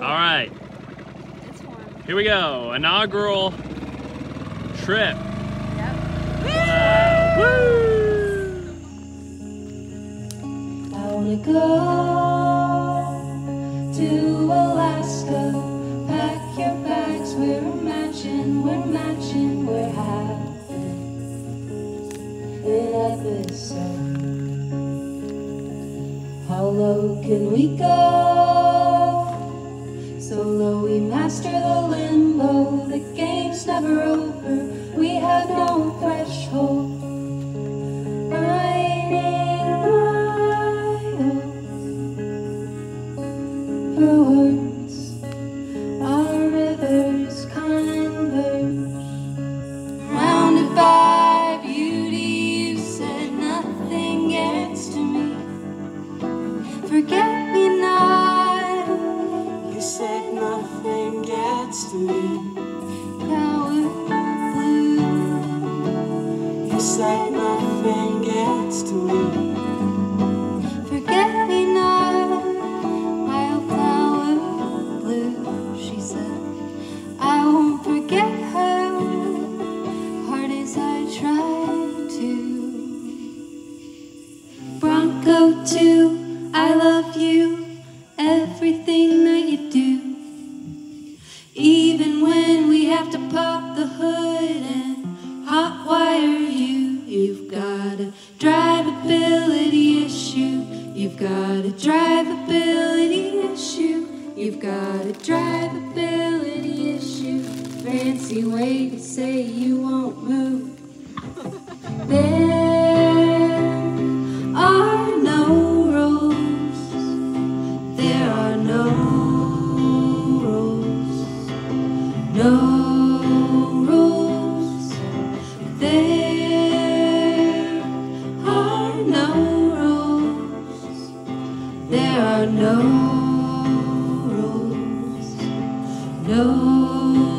All right, here we go. Inaugural trip. Yep. Wow. Woo! I wanna go to Alaska. Pack your bags, we're matching, we're matching, we're happy in episode. How low can we go? So low we master the limbo. The game's never over. We have no threshold. Said nothing gets to me. Forget me not. Wildflower blue, she said. I won't forget her. Hard as I try to. Bronco 2, drivability issue. You've got a drivability issue. You've got a drivability issue. Fancy way to say you won't move. There are no rules. There are no rules. No There are no rules. No